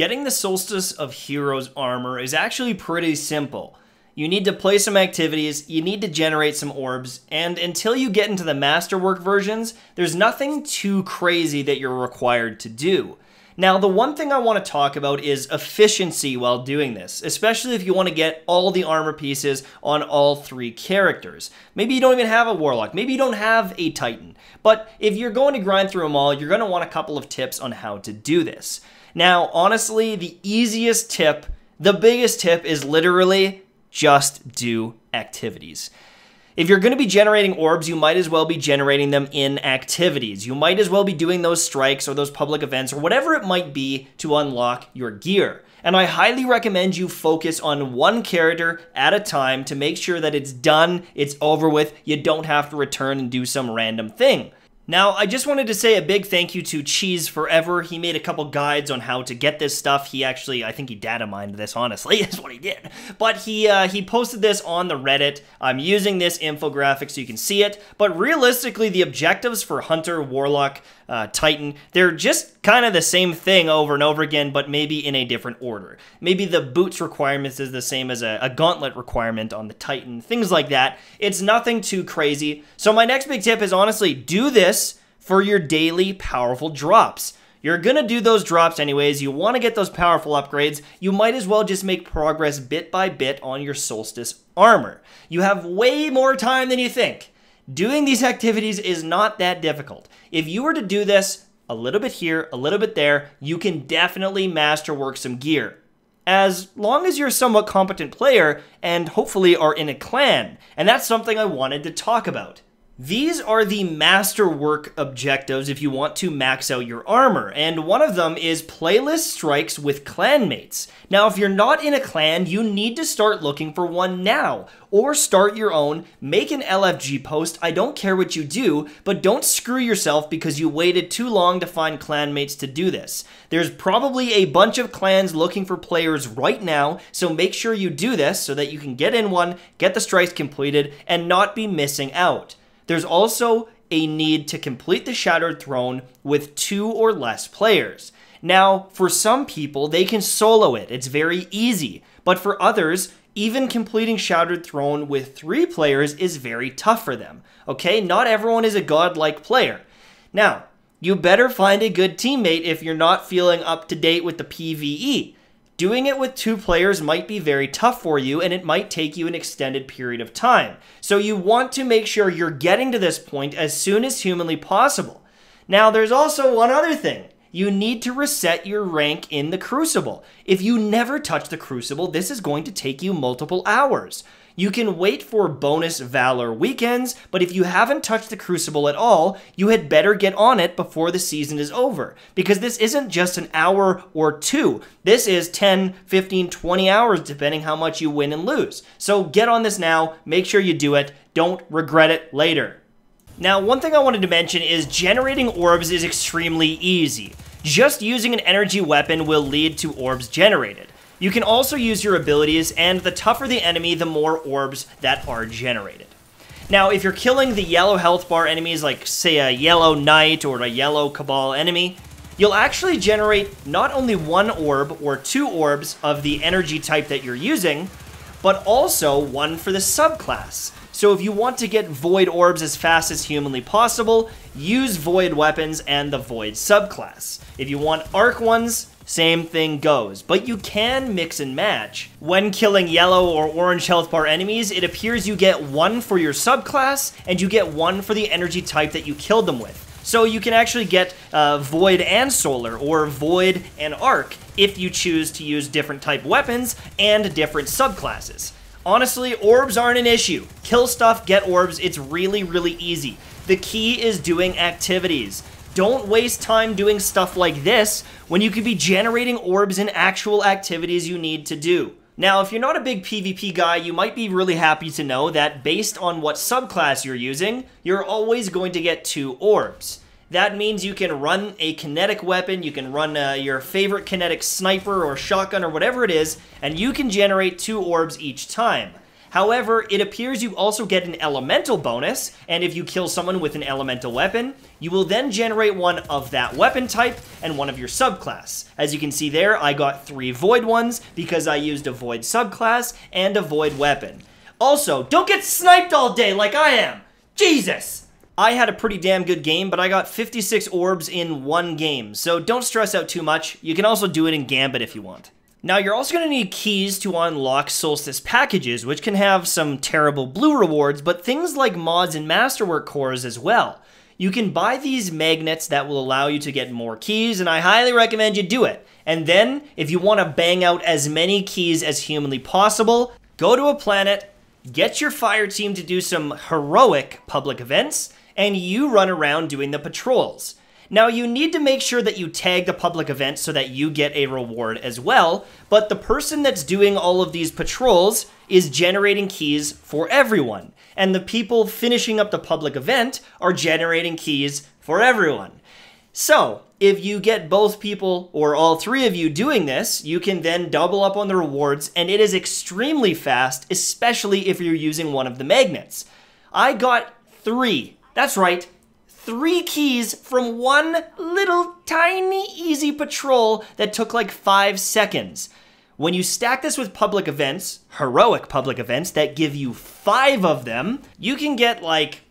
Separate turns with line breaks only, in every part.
Getting the Solstice of Heroes armor is actually pretty simple. You need to play some activities, you need to generate some orbs, and until you get into the Masterwork versions, there's nothing too crazy that you're required to do. Now, the one thing I want to talk about is efficiency while doing this, especially if you want to get all the armor pieces on all three characters. Maybe you don't even have a Warlock, maybe you don't have a Titan, but if you're going to grind through them all, you're going to want a couple of tips on how to do this. Now, honestly, the easiest tip, the biggest tip is literally just do activities. If you're going to be generating orbs, you might as well be generating them in activities. You might as well be doing those strikes or those public events or whatever it might be to unlock your gear. And I highly recommend you focus on one character at a time to make sure that it's done, it's over with, you don't have to return and do some random thing. Now, I just wanted to say a big thank you to Cheese Forever. He made a couple guides on how to get this stuff. He actually, I think he data mined this, honestly, is what he did. But he uh, he posted this on the Reddit. I'm using this infographic so you can see it. But realistically, the objectives for Hunter, Warlock, uh, Titan, they're just kind of the same thing over and over again, but maybe in a different order. Maybe the boots requirements is the same as a, a gauntlet requirement on the Titan, things like that. It's nothing too crazy. So my next big tip is honestly do this for your daily powerful drops. You're gonna do those drops anyways, you wanna get those powerful upgrades, you might as well just make progress bit by bit on your Solstice armor. You have way more time than you think. Doing these activities is not that difficult. If you were to do this a little bit here, a little bit there, you can definitely masterwork some gear. As long as you're a somewhat competent player and hopefully are in a clan, and that's something I wanted to talk about. These are the masterwork objectives if you want to max out your armor, and one of them is playlist strikes with clanmates. Now, if you're not in a clan, you need to start looking for one now, or start your own, make an LFG post, I don't care what you do, but don't screw yourself because you waited too long to find clanmates to do this. There's probably a bunch of clans looking for players right now, so make sure you do this so that you can get in one, get the strikes completed, and not be missing out. There's also a need to complete the Shattered Throne with two or less players. Now, for some people, they can solo it, it's very easy. But for others, even completing Shattered Throne with three players is very tough for them. Okay, not everyone is a godlike player. Now, you better find a good teammate if you're not feeling up to date with the PvE. Doing it with two players might be very tough for you and it might take you an extended period of time. So you want to make sure you're getting to this point as soon as humanly possible. Now, there's also one other thing. You need to reset your rank in the Crucible. If you never touch the Crucible, this is going to take you multiple hours. You can wait for bonus Valor weekends, but if you haven't touched the Crucible at all, you had better get on it before the season is over. Because this isn't just an hour or two. This is 10, 15, 20 hours, depending how much you win and lose. So get on this now, make sure you do it, don't regret it later. Now, one thing I wanted to mention is generating orbs is extremely easy. Just using an energy weapon will lead to orbs generated. You can also use your abilities, and the tougher the enemy, the more orbs that are generated. Now, if you're killing the yellow health bar enemies, like, say, a yellow knight or a yellow cabal enemy, you'll actually generate not only one orb or two orbs of the energy type that you're using, but also one for the subclass. So if you want to get Void Orbs as fast as humanly possible, use Void Weapons and the Void subclass. If you want Arc ones, same thing goes. But you can mix and match. When killing yellow or orange health bar enemies, it appears you get one for your subclass, and you get one for the energy type that you killed them with. So you can actually get uh, Void and Solar, or Void and Arc, if you choose to use different type weapons and different subclasses. Honestly, orbs aren't an issue. Kill stuff, get orbs, it's really, really easy. The key is doing activities. Don't waste time doing stuff like this when you could be generating orbs in actual activities you need to do. Now, if you're not a big PvP guy, you might be really happy to know that based on what subclass you're using, you're always going to get two orbs. That means you can run a kinetic weapon, you can run uh, your favorite kinetic sniper or shotgun or whatever it is, and you can generate two orbs each time. However, it appears you also get an elemental bonus, and if you kill someone with an elemental weapon, you will then generate one of that weapon type and one of your subclass. As you can see there, I got three void ones because I used a void subclass and a void weapon. Also, don't get sniped all day like I am! Jesus! I had a pretty damn good game, but I got 56 orbs in one game, so don't stress out too much. You can also do it in Gambit if you want. Now, you're also going to need keys to unlock Solstice packages, which can have some terrible blue rewards, but things like mods and masterwork cores as well. You can buy these magnets that will allow you to get more keys, and I highly recommend you do it. And then, if you want to bang out as many keys as humanly possible, go to a planet, get your fire team to do some heroic public events, and you run around doing the patrols. Now, you need to make sure that you tag the public event so that you get a reward as well, but the person that's doing all of these patrols is generating keys for everyone, and the people finishing up the public event are generating keys for everyone. So, if you get both people or all three of you doing this, you can then double up on the rewards, and it is extremely fast, especially if you're using one of the magnets. I got three. That's right, three keys from one little tiny easy patrol that took like five seconds. When you stack this with public events, heroic public events that give you five of them, you can get like,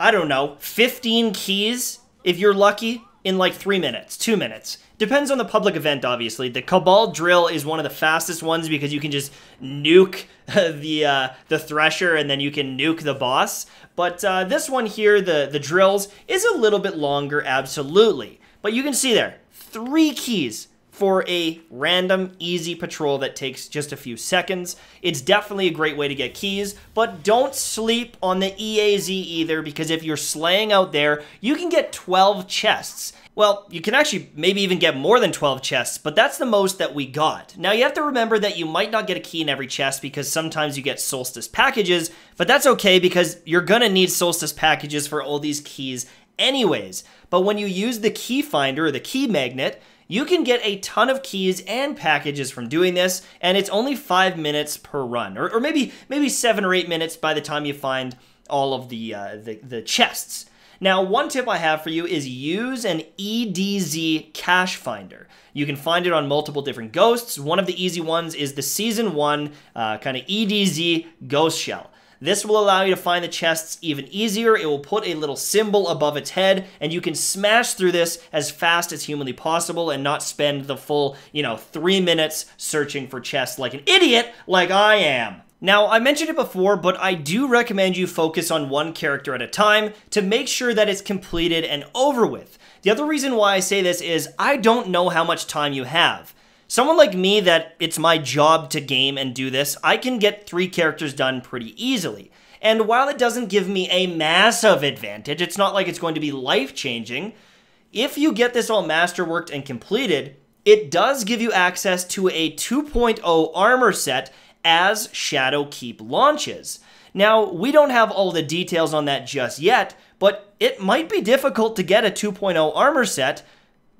I don't know, 15 keys if you're lucky in like three minutes, two minutes. Depends on the public event, obviously. The Cabal drill is one of the fastest ones because you can just nuke the uh, the Thresher and then you can nuke the boss. But uh, this one here, the, the drills, is a little bit longer, absolutely. But you can see there, three keys for a random, easy patrol that takes just a few seconds. It's definitely a great way to get keys, but don't sleep on the EAZ either, because if you're slaying out there, you can get 12 chests. Well, you can actually maybe even get more than 12 chests, but that's the most that we got. Now, you have to remember that you might not get a key in every chest because sometimes you get Solstice packages, but that's okay because you're gonna need Solstice packages for all these keys anyways. But when you use the key finder or the key magnet, you can get a ton of keys and packages from doing this, and it's only five minutes per run, or, or maybe maybe seven or eight minutes by the time you find all of the, uh, the, the chests. Now, one tip I have for you is use an EDZ cache finder. You can find it on multiple different ghosts. One of the easy ones is the Season 1 uh, kind of EDZ ghost shell. This will allow you to find the chests even easier. It will put a little symbol above its head, and you can smash through this as fast as humanly possible and not spend the full, you know, three minutes searching for chests like an idiot like I am. Now, I mentioned it before, but I do recommend you focus on one character at a time to make sure that it's completed and over with. The other reason why I say this is I don't know how much time you have. Someone like me that it's my job to game and do this, I can get three characters done pretty easily. And while it doesn't give me a massive advantage, it's not like it's going to be life-changing, if you get this all masterworked and completed, it does give you access to a 2.0 armor set as Shadowkeep launches. Now, we don't have all the details on that just yet, but it might be difficult to get a 2.0 armor set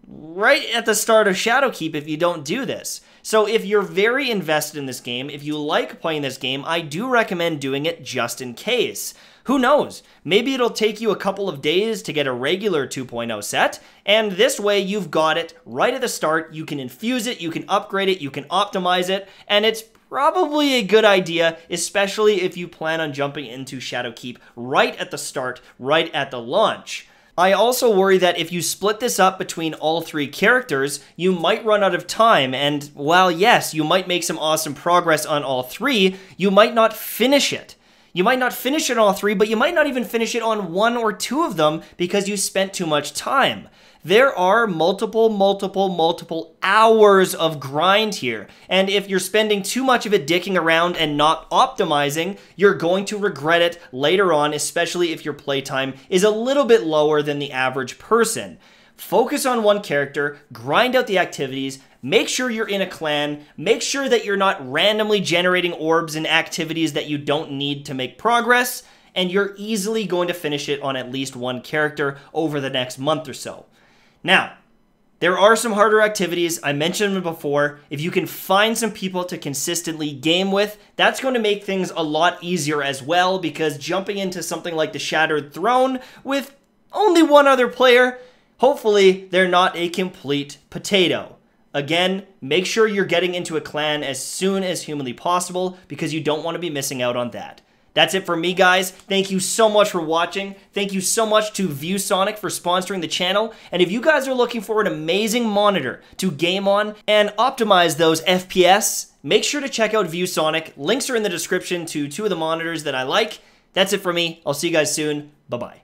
right at the start of Shadowkeep if you don't do this. So if you're very invested in this game, if you like playing this game, I do recommend doing it just in case. Who knows? Maybe it'll take you a couple of days to get a regular 2.0 set, and this way you've got it right at the start. You can infuse it, you can upgrade it, you can optimize it, and it's probably a good idea, especially if you plan on jumping into Shadowkeep right at the start, right at the launch. I also worry that if you split this up between all three characters, you might run out of time, and while yes, you might make some awesome progress on all three, you might not finish it. You might not finish it on all three, but you might not even finish it on one or two of them because you spent too much time. There are multiple, multiple, multiple hours of grind here. And if you're spending too much of it dicking around and not optimizing, you're going to regret it later on, especially if your playtime is a little bit lower than the average person. Focus on one character, grind out the activities, make sure you're in a clan, make sure that you're not randomly generating orbs and activities that you don't need to make progress, and you're easily going to finish it on at least one character over the next month or so. Now, There are some harder activities. I mentioned them before. If you can find some people to consistently game with, that's going to make things a lot easier as well because jumping into something like the Shattered Throne with only one other player, hopefully they're not a complete potato. Again, make sure you're getting into a clan as soon as humanly possible because you don't want to be missing out on that. That's it for me, guys. Thank you so much for watching. Thank you so much to ViewSonic for sponsoring the channel. And if you guys are looking for an amazing monitor to game on and optimize those FPS, make sure to check out ViewSonic. Links are in the description to two of the monitors that I like. That's it for me. I'll see you guys soon. Bye-bye.